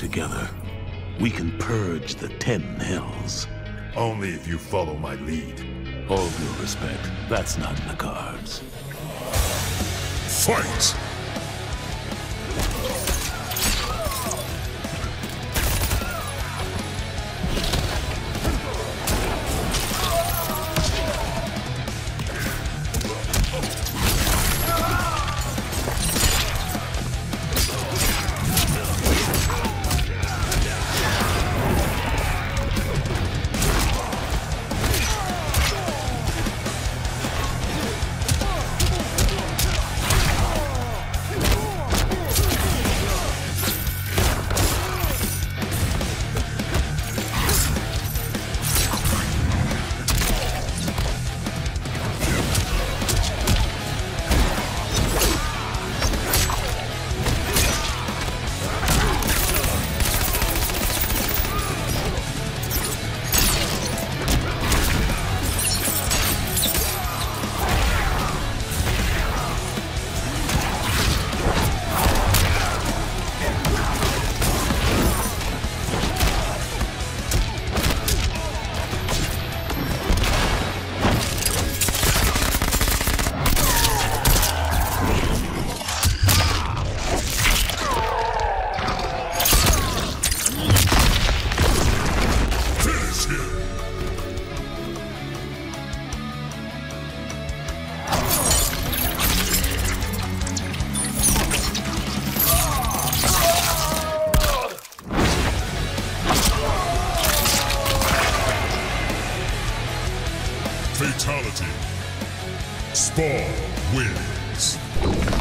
together, we can purge the Ten Hells. Only if you follow my lead. All due respect, that's not in the cards. Fight! Fatality. Spawn wins.